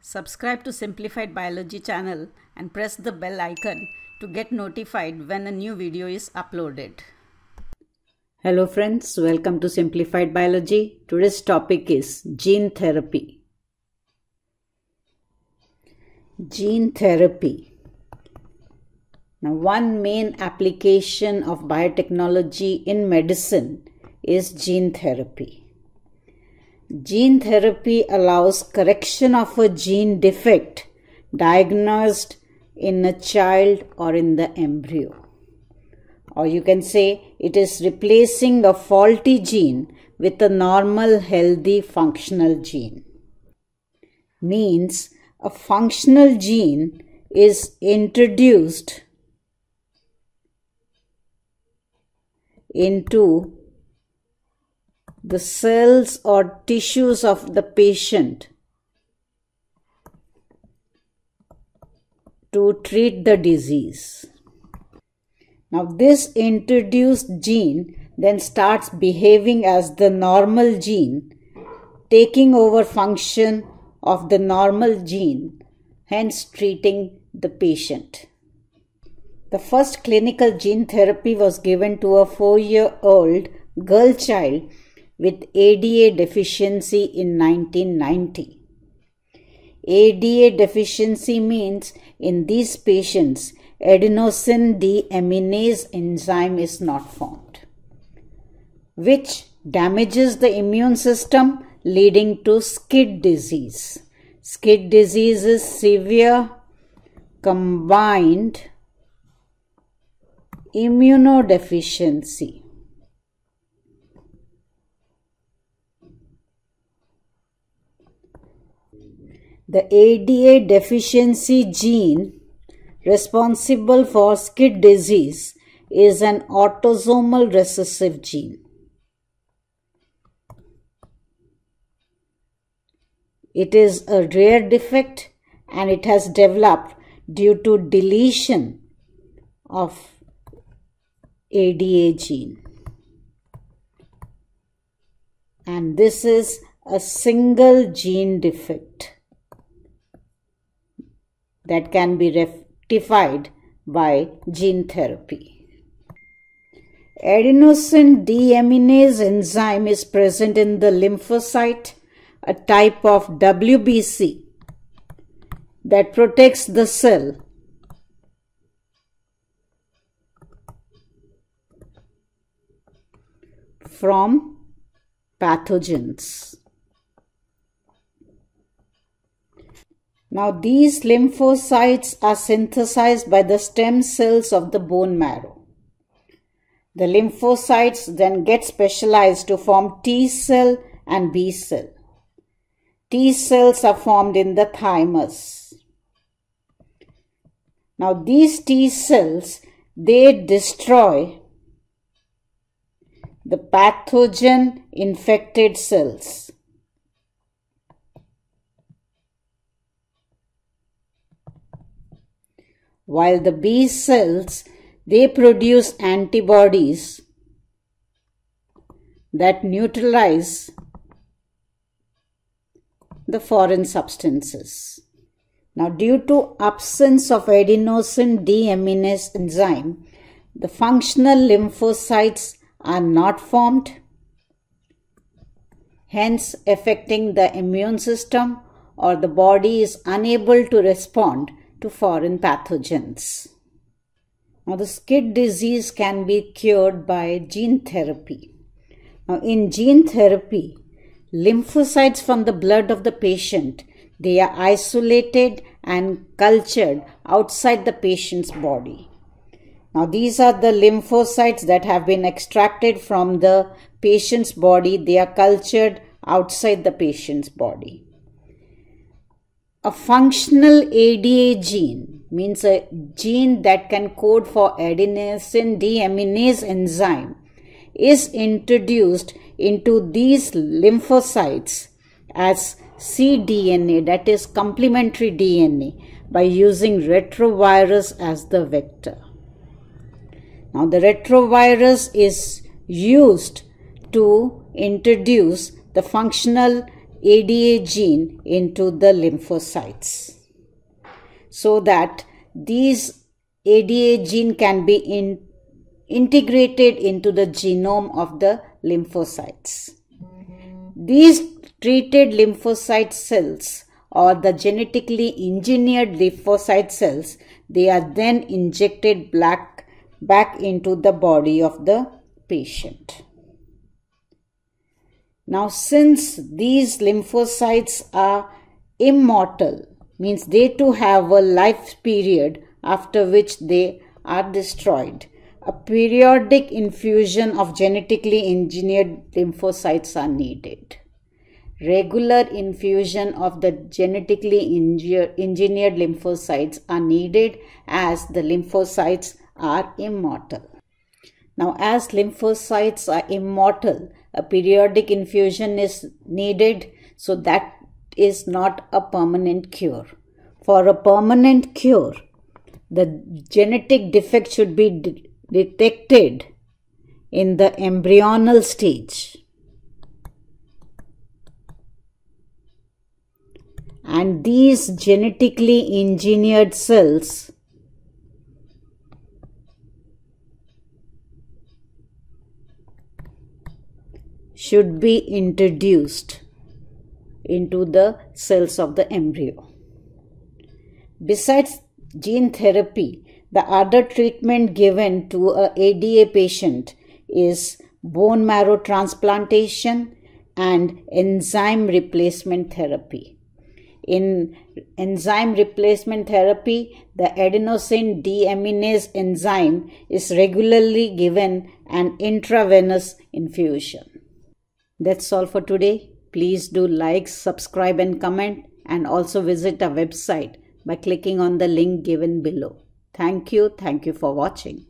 Subscribe to Simplified Biology channel and press the bell icon to get notified when a new video is uploaded. Hello friends, welcome to Simplified Biology. Today's topic is gene therapy. Gene therapy. Now one main application of biotechnology in medicine is gene therapy. Gene therapy allows correction of a gene defect diagnosed in a child or in the embryo. Or you can say it is replacing a faulty gene with a normal, healthy, functional gene. Means a functional gene is introduced into the cells or tissues of the patient to treat the disease. Now, this introduced gene then starts behaving as the normal gene, taking over function of the normal gene, hence treating the patient. The first clinical gene therapy was given to a four year old girl child with ADA deficiency in 1990. ADA deficiency means in these patients adenosine deaminase enzyme is not formed, which damages the immune system leading to SCID disease. SCID disease is severe combined immunodeficiency. The ADA deficiency gene responsible for SCID disease is an autosomal recessive gene. It is a rare defect and it has developed due to deletion of ADA gene. And this is a single gene defect that can be rectified by gene therapy. Adenosine deaminase enzyme is present in the lymphocyte, a type of WBC that protects the cell from pathogens. Now these lymphocytes are synthesized by the stem cells of the bone marrow. The lymphocytes then get specialized to form T cell and B cell. T cells are formed in the thymus. Now these T cells, they destroy the pathogen infected cells. While the B cells they produce antibodies that neutralize the foreign substances. Now due to absence of adenosine deaminase enzyme, the functional lymphocytes are not formed, hence affecting the immune system or the body is unable to respond to foreign pathogens. Now, the SCID disease can be cured by gene therapy. Now, in gene therapy, lymphocytes from the blood of the patient they are isolated and cultured outside the patient's body. Now, these are the lymphocytes that have been extracted from the patient's body. They are cultured outside the patient's body. A functional ADA gene means a gene that can code for adenosine deaminase enzyme is introduced into these lymphocytes as cDNA that is complementary DNA by using retrovirus as the vector. Now the retrovirus is used to introduce the functional ADA gene into the lymphocytes so that these ADA gene can be in, integrated into the genome of the lymphocytes. These treated lymphocyte cells or the genetically engineered lymphocyte cells, they are then injected black back into the body of the patient. Now, since these lymphocytes are immortal, means they too have a life period after which they are destroyed. A periodic infusion of genetically engineered lymphocytes are needed. Regular infusion of the genetically engineered lymphocytes are needed as the lymphocytes are immortal. Now, as lymphocytes are immortal, a periodic infusion is needed, so that is not a permanent cure. For a permanent cure, the genetic defect should be de detected in the embryonal stage. And these genetically engineered cells should be introduced into the cells of the embryo. Besides gene therapy, the other treatment given to a ADA patient is bone marrow transplantation and enzyme replacement therapy. In enzyme replacement therapy, the adenosine deaminase enzyme is regularly given an intravenous infusion. That's all for today. Please do like, subscribe and comment and also visit our website by clicking on the link given below. Thank you. Thank you for watching.